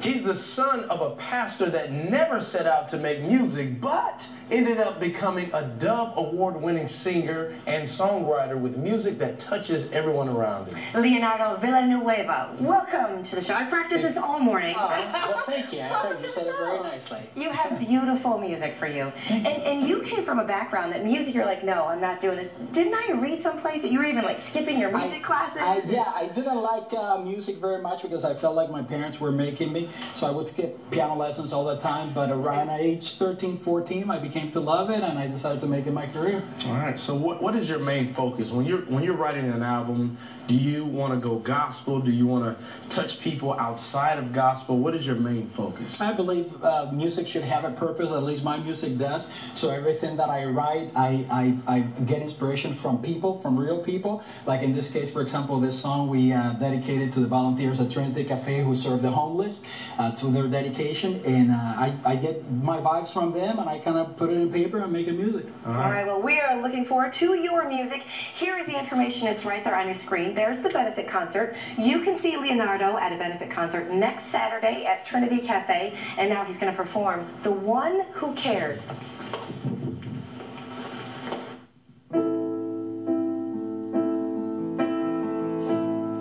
He's the son of a pastor that never set out to make music, but ended up becoming a Dove Award winning singer and songwriter with music that touches everyone around him. Leonardo Villanueva, welcome to the show. I practiced this all morning. Oh, well, thank you. I thought you said it very nicely. You have beautiful music for you. And, and you came from a background that music, you're like, no, I'm not doing it. Didn't I read someplace that you were even like skipping your music I, classes? I, yeah, I didn't like uh, music very much because I felt like my parents were making me. So I would skip piano lessons all the time. But around age 13, 14, I became to love it and I decided to make it my career. All right. So what, what is your main focus when you're when you're writing an album? Do you want to go gospel? Do you want to touch people outside of gospel? What is your main focus? I believe uh, music should have a purpose. At least my music does. So everything that I write, I, I, I get inspiration from people, from real people. Like in this case, for example, this song we uh, dedicated to the volunteers at Trinity Cafe who serve the homeless uh, to their dedication, and uh, I, I get my vibes from them, and I kind of put it in paper and make it music. All right. All right. Well, we are looking forward to your music. Here is the information. It's right there on your screen. There's the benefit concert. You can see Leonardo at a benefit concert next Saturday at Trinity Cafe, and now he's going to perform "The One Who Cares."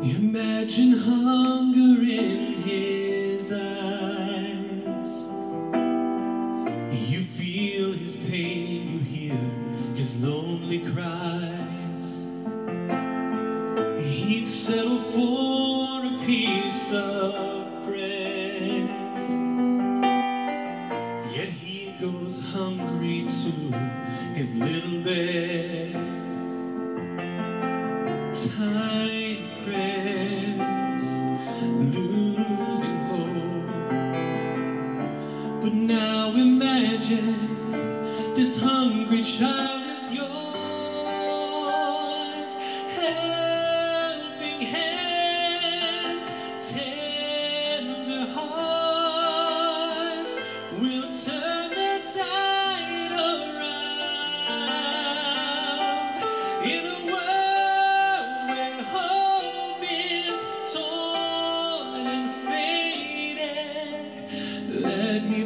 Imagine hunger in lonely cries. He'd settle for a piece of bread. Yet he goes hungry to his little bed. Time press, losing hope. But now imagine this hungry child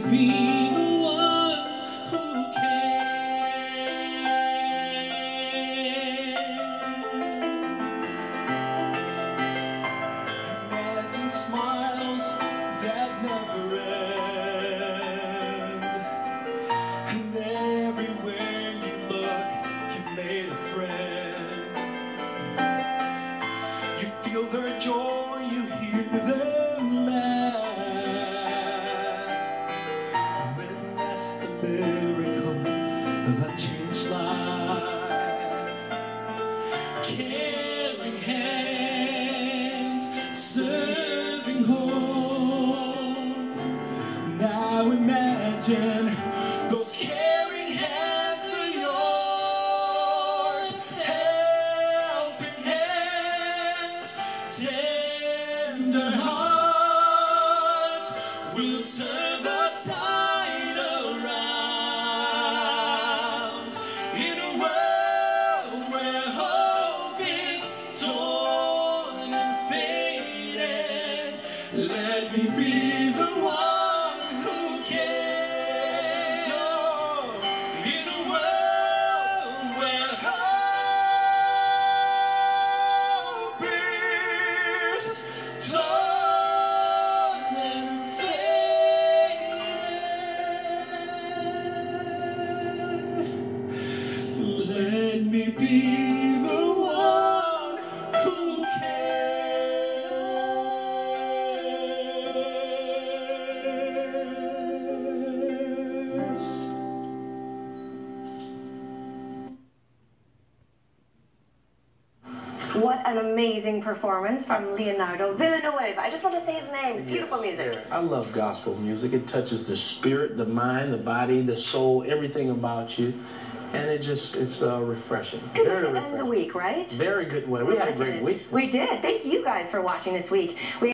be imagine those caring hands are yours. Helping hands, tender hearts will turn the tide around in a world where hope is torn and faded. Let me be What an amazing performance from Leonardo Villanueva. I just want to say his name. Beautiful Yes, music. yeah. I love gospel music. It touches the spirit, the mind, the body, the soul, everything about you. And it just, it's uh, refreshing. Good Very way to end the week, right? Very good way. We had a great week. We did. Thank you guys for watching this week. We